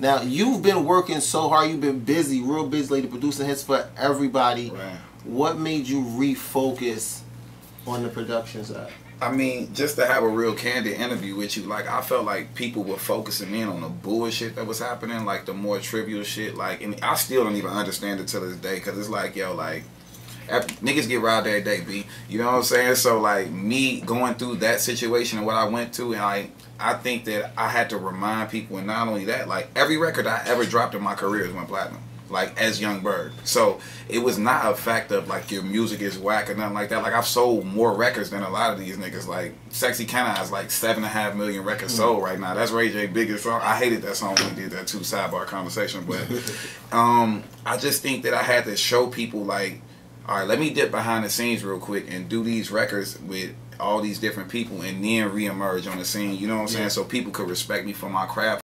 Now you've been working so hard. You've been busy, real busy, lady, producing hits for everybody. Right. What made you refocus on the production side? I mean, just to have a real candid interview with you, like I felt like people were focusing in on the bullshit that was happening, like the more trivial shit. Like, and I still don't even understand it to this day, cause it's like, yo, like niggas get robbed every day, b. You know what I'm saying? So like me going through that situation and what I went through, and I I think that I had to remind people, and not only that, like every record I ever dropped in my career is went platinum. Like as Yung Berg, so it was not a fact of like your music is whack or nothing like that. Like I've sold more records than a lot of these niggas. Like Sexy Can I has like seven and a half million records mm. sold right now. That's Ray J biggest song. I hated that song when he did that two sidebar conversation, but um, I just think that I had to show people like all right, let me dip behind the scenes real quick and do these records with all these different people and then reemerge on the scene. You know what I'm saying? So people could respect me for my craft.